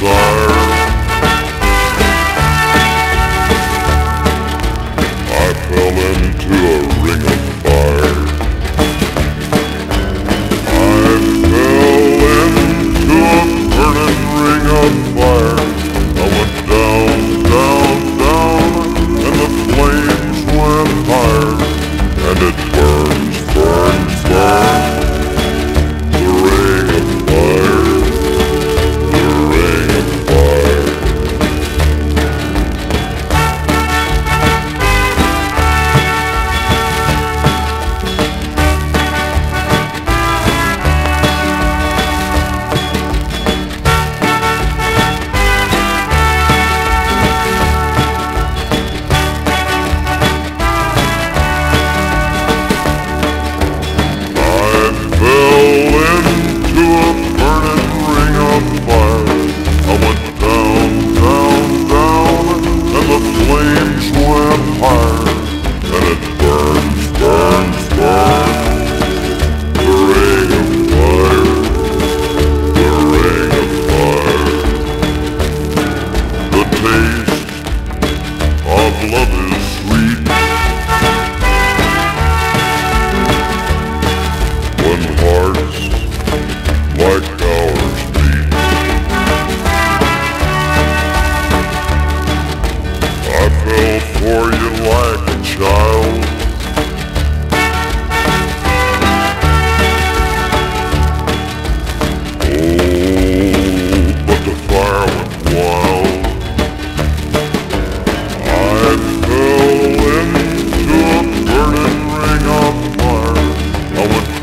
desire I want